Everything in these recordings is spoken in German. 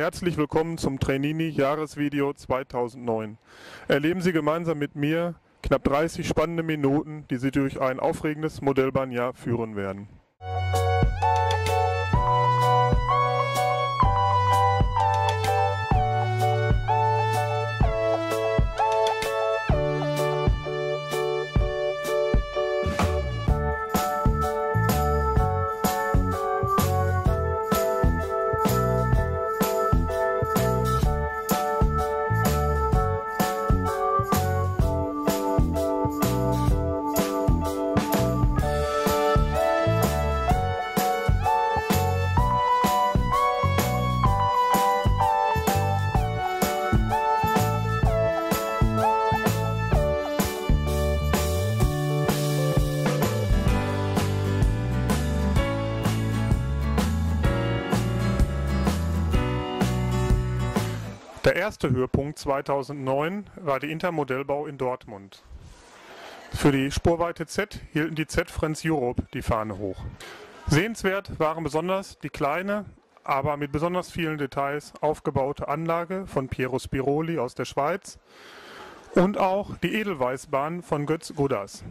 Herzlich willkommen zum Trainini Jahresvideo 2009. Erleben Sie gemeinsam mit mir knapp 30 spannende Minuten, die Sie durch ein aufregendes Modellbahnjahr führen werden. Der erste Höhepunkt 2009 war die Intermodellbau in Dortmund. Für die Spurweite Z hielten die Z-Friends Europe die Fahne hoch. Sehenswert waren besonders die kleine, aber mit besonders vielen Details aufgebaute Anlage von Piero Spiroli aus der Schweiz und auch die Edelweißbahn von Götz Gudas.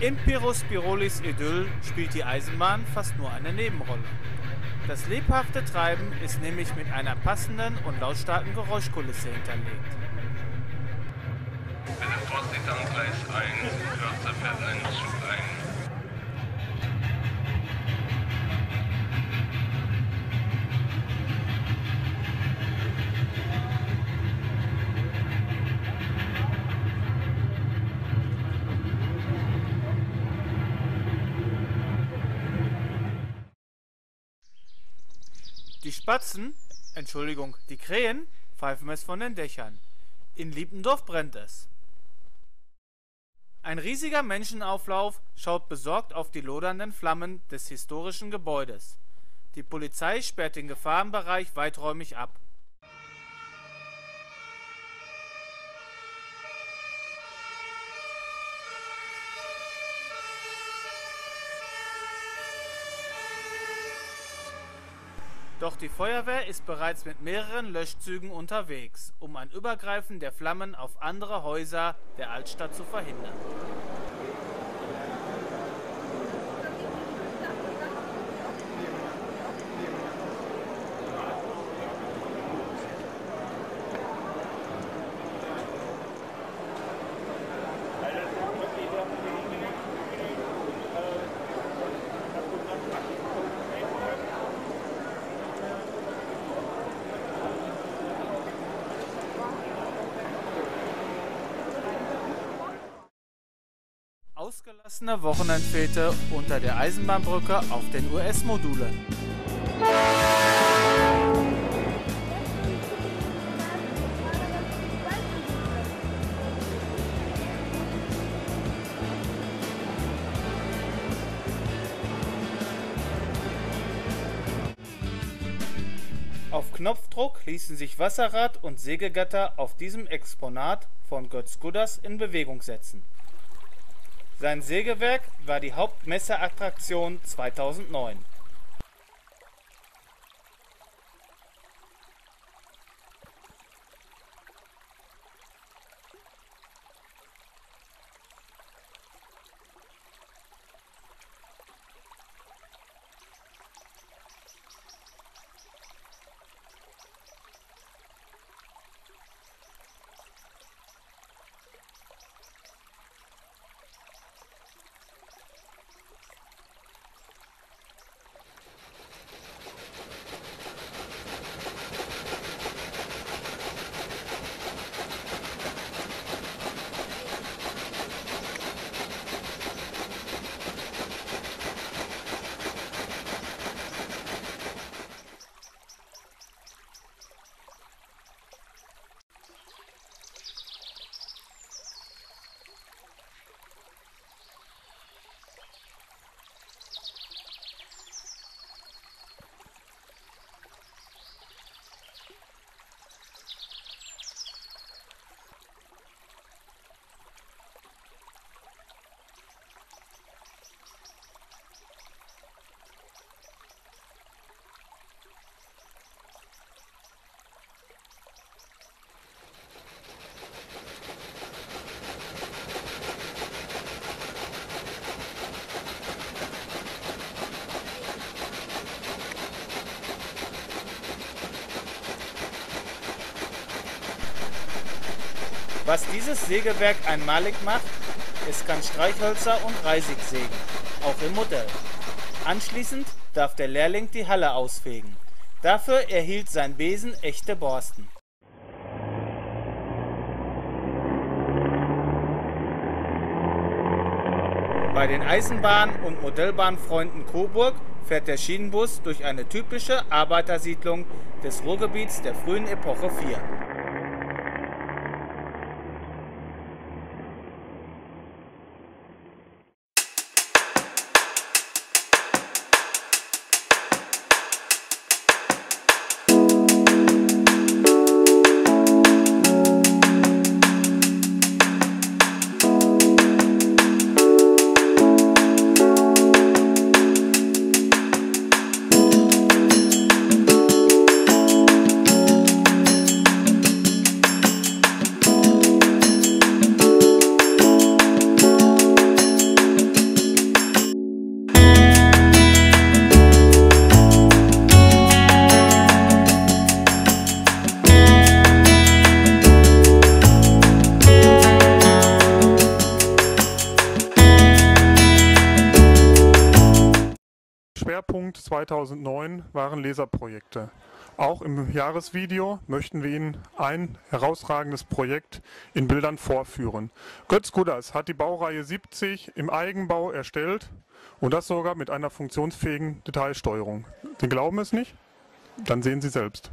In Piero Spirolis Idyll spielt die Eisenbahn fast nur eine Nebenrolle. Das lebhafte Treiben ist nämlich mit einer passenden und lautstarken Geräuschkulisse hinterlegt. Spatzen, Entschuldigung, die Krähen, pfeifen es von den Dächern. In Liependorf brennt es. Ein riesiger Menschenauflauf schaut besorgt auf die lodernden Flammen des historischen Gebäudes. Die Polizei sperrt den Gefahrenbereich weiträumig ab. Doch die Feuerwehr ist bereits mit mehreren Löschzügen unterwegs, um ein Übergreifen der Flammen auf andere Häuser der Altstadt zu verhindern. Ausgelassene Wochenendfete unter der Eisenbahnbrücke auf den US-Modulen. Auf Knopfdruck ließen sich Wasserrad und Sägegatter auf diesem Exponat von Götz Gudders in Bewegung setzen. Sein Sägewerk war die Hauptmesseattraktion 2009. Was dieses Sägewerk einmalig macht, es kann Streichhölzer und Reisig sägen, auch im Modell. Anschließend darf der Lehrling die Halle ausfegen. Dafür erhielt sein Besen echte Borsten. Bei den Eisenbahn- und Modellbahnfreunden Coburg fährt der Schienenbus durch eine typische Arbeitersiedlung des Ruhrgebiets der frühen Epoche 4. 2009 waren Leserprojekte. Auch im Jahresvideo möchten wir Ihnen ein herausragendes Projekt in Bildern vorführen. Götz Gudders hat die Baureihe 70 im Eigenbau erstellt und das sogar mit einer funktionsfähigen Detailsteuerung. Sie glauben es nicht? Dann sehen Sie selbst.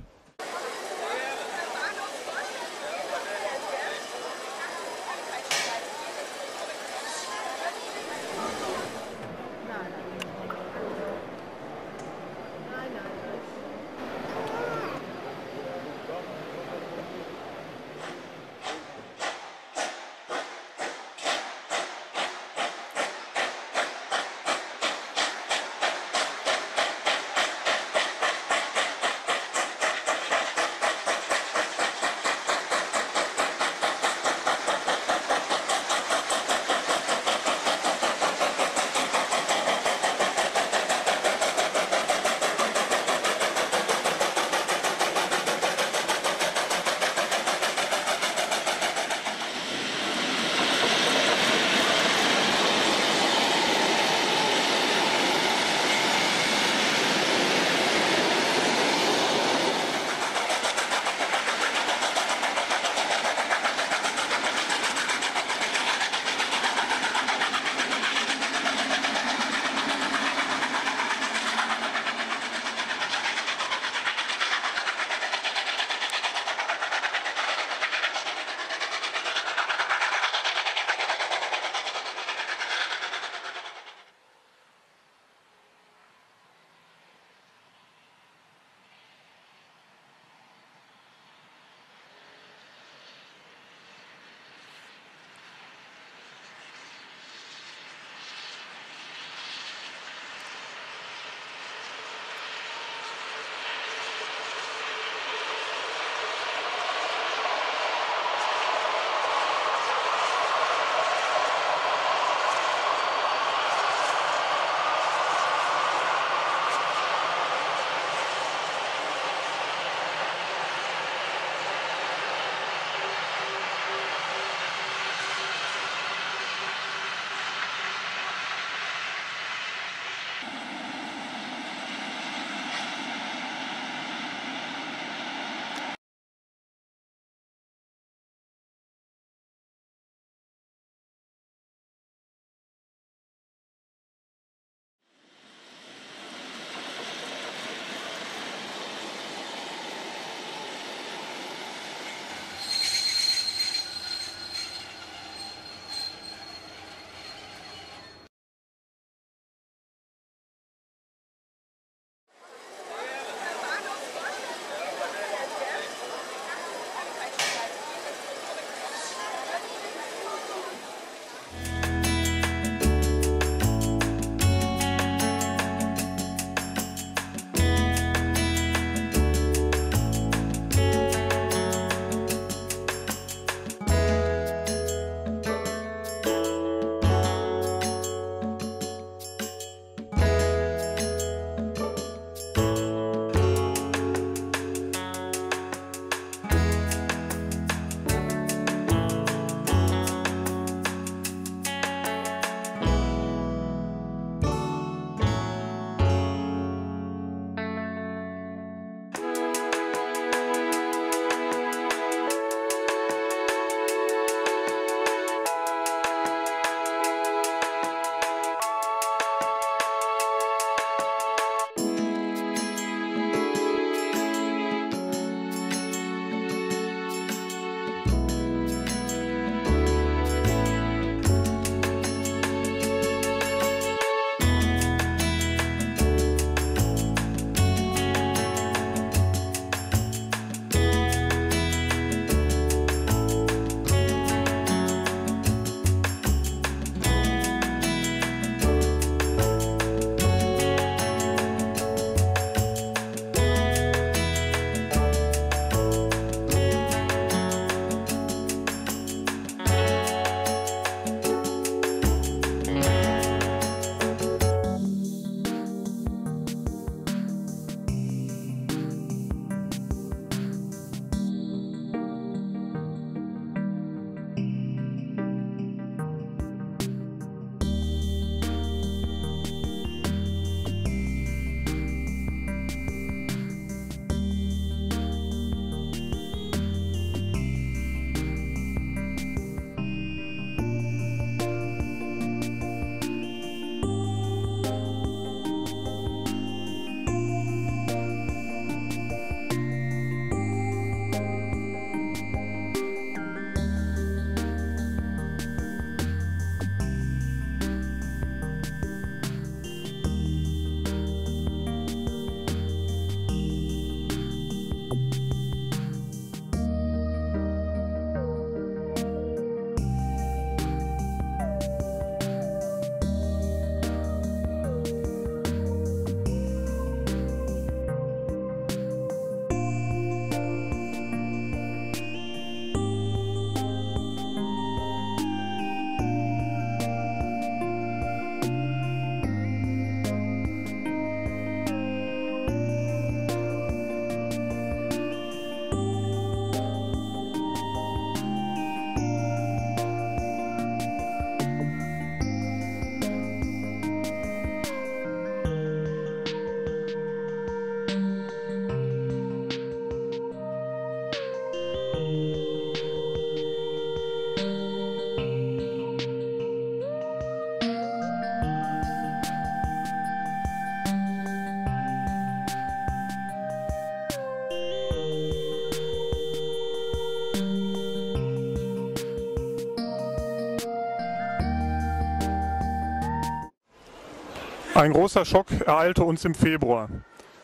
Ein großer Schock ereilte uns im Februar.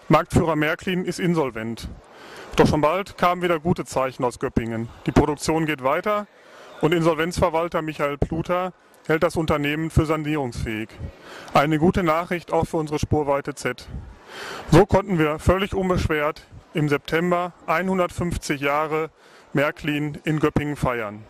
Marktführer Märklin ist insolvent. Doch schon bald kamen wieder gute Zeichen aus Göppingen. Die Produktion geht weiter und Insolvenzverwalter Michael Pluter hält das Unternehmen für sanierungsfähig. Eine gute Nachricht auch für unsere Spurweite Z. So konnten wir völlig unbeschwert im September 150 Jahre Märklin in Göppingen feiern.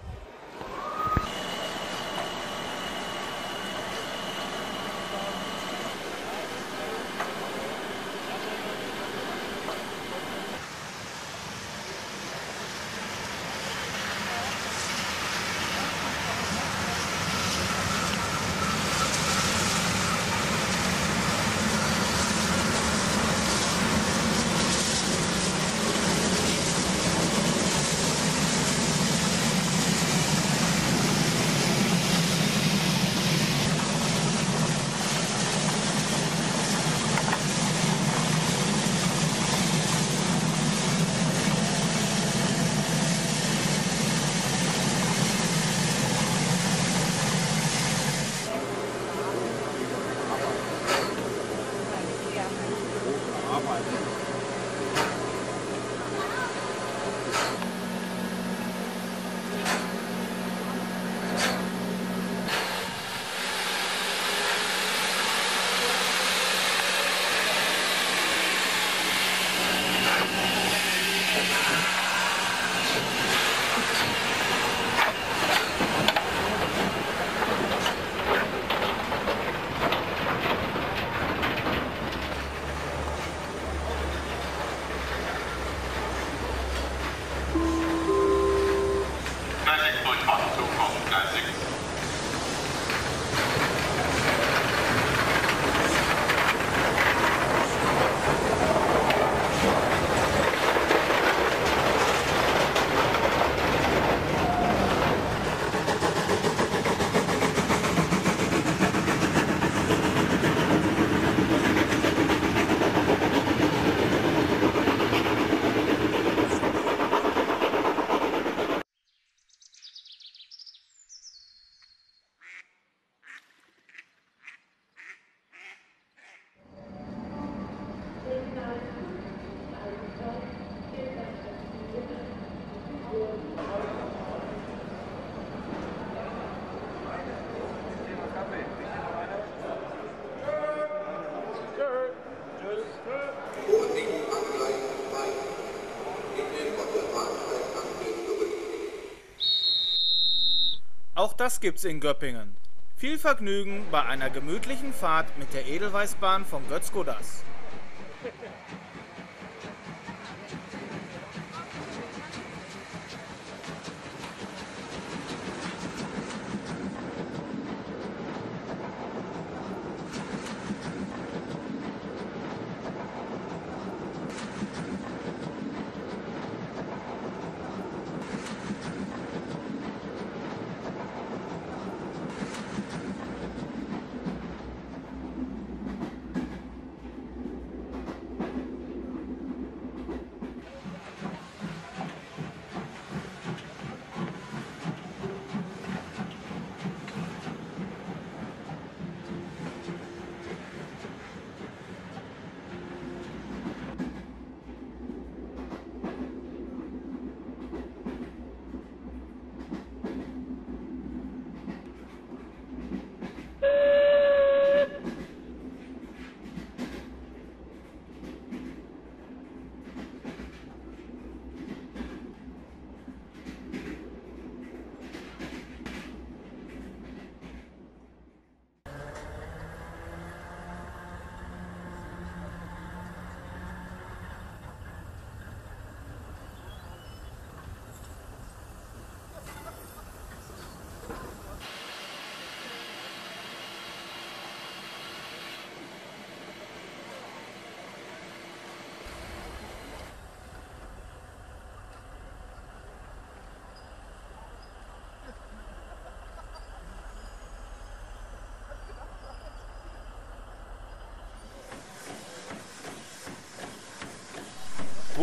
Auch das gibt's in Göppingen. Viel Vergnügen bei einer gemütlichen Fahrt mit der Edelweißbahn von Götz Godas.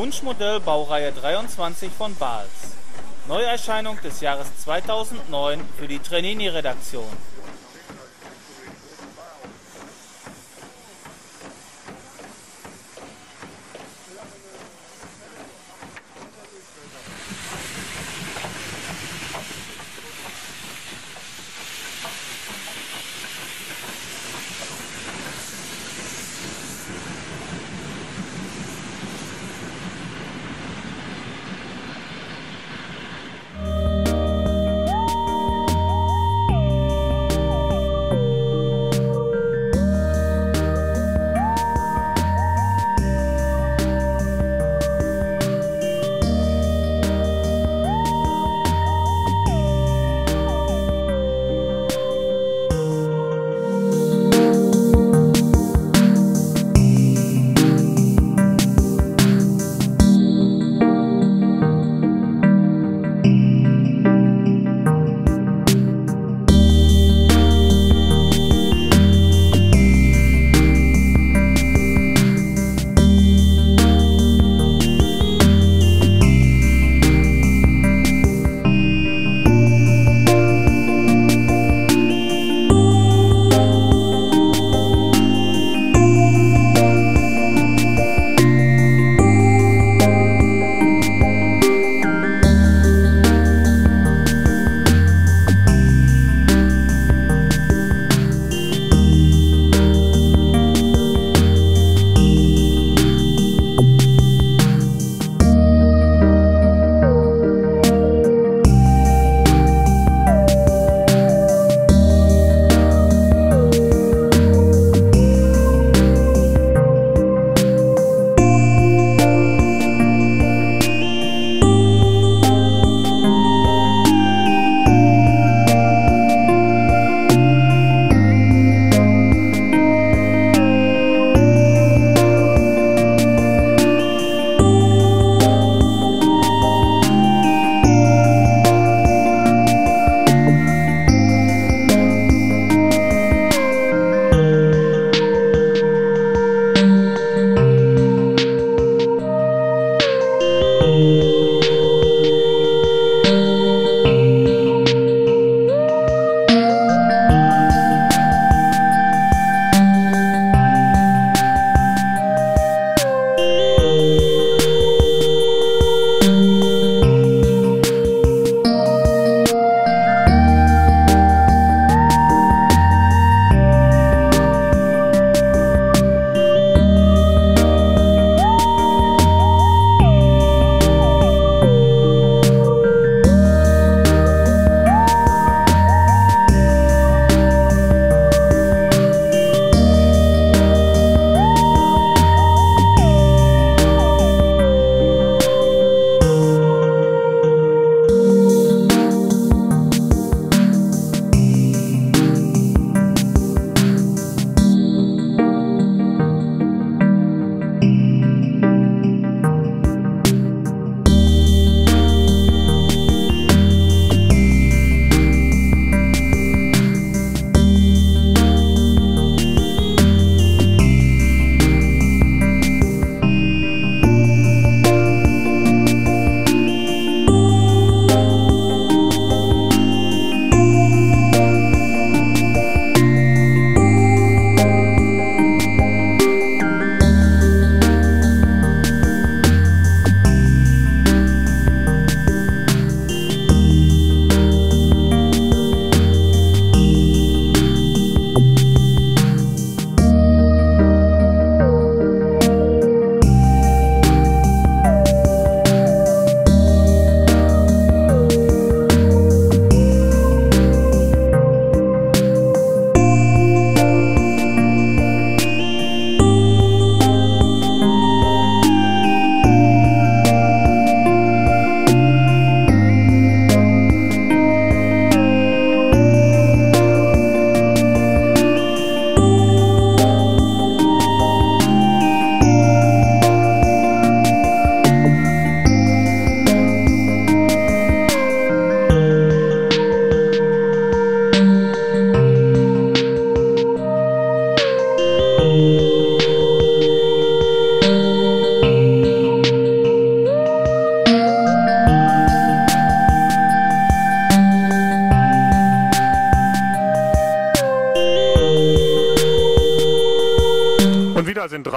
Wunschmodell Baureihe 23 von Bahls. Neuerscheinung des Jahres 2009 für die Trenini-Redaktion.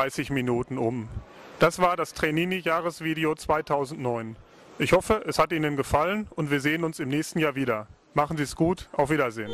30 Minuten um. Das war das Trainini-Jahresvideo 2009. Ich hoffe, es hat Ihnen gefallen und wir sehen uns im nächsten Jahr wieder. Machen Sie es gut, auf Wiedersehen.